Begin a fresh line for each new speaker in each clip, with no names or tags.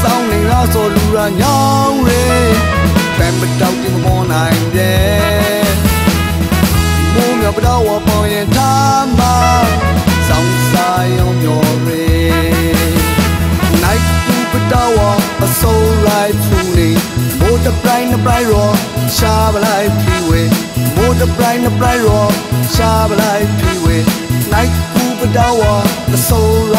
ဆိုလူရာညောင်းလေဖန်ပတောက်တင်မောနိုင်တယ်မိုးမြောပတော်ဝပေါ်ရင်သားမဆောင်စားရုံမျော်ရေ night ပူပတော်ဝအစိုးလိုက်ဖူနေမိုးတပရိုင်းနပရိုင်းရောရှားပလိုက်ပြီဝေမိုးတပရိုင်းနပရိုင်းရောရှားပလိုက်ပြီဝေ night Dawa, the soul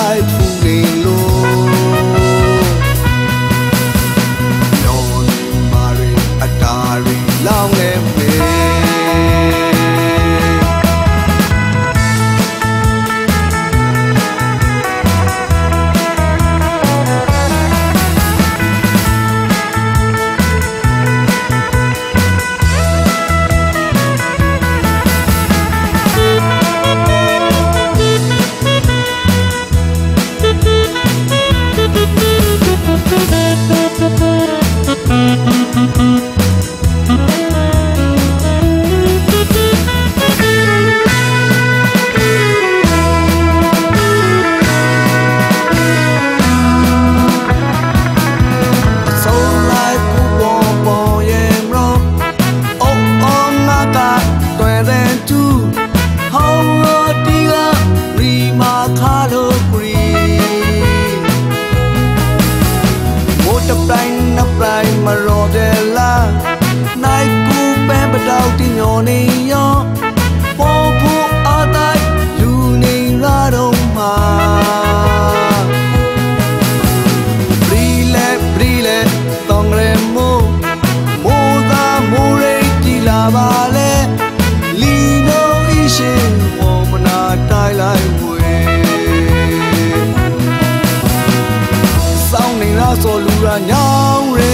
တွေ့တဲ့သူဟောင်းတော့ဒီကရီမာခါလို့ပရီမို့တပိုင်နပိုင်မရောတယ်လားနိုင်ကူပဲပတောက်တင်ညော်နေလိုက်လိုက်ဝေစောင်းနေလားဆိုလူရာညောင်းရဲ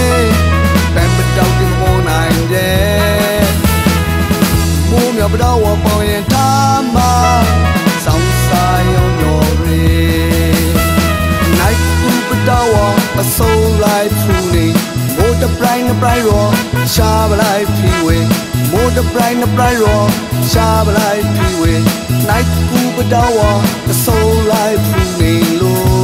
ပန်ပတောက်တင်မောနိုင်တယ်မိုးမြောပတော်ဝပေါင်ရင်ထားမှာစောင်းစားရုံတော်ရဲ night ကူပတော်ဝအဆုံးလိုက်ဖူးနေမိုးတပရိုင်းနပရိုင်းရောရှားပလိုက်ဖီဝေမိုးတပရိုင်းနပရိုင်းရောရှားပလိုက်ဖီဝေ night without the soul life remain low.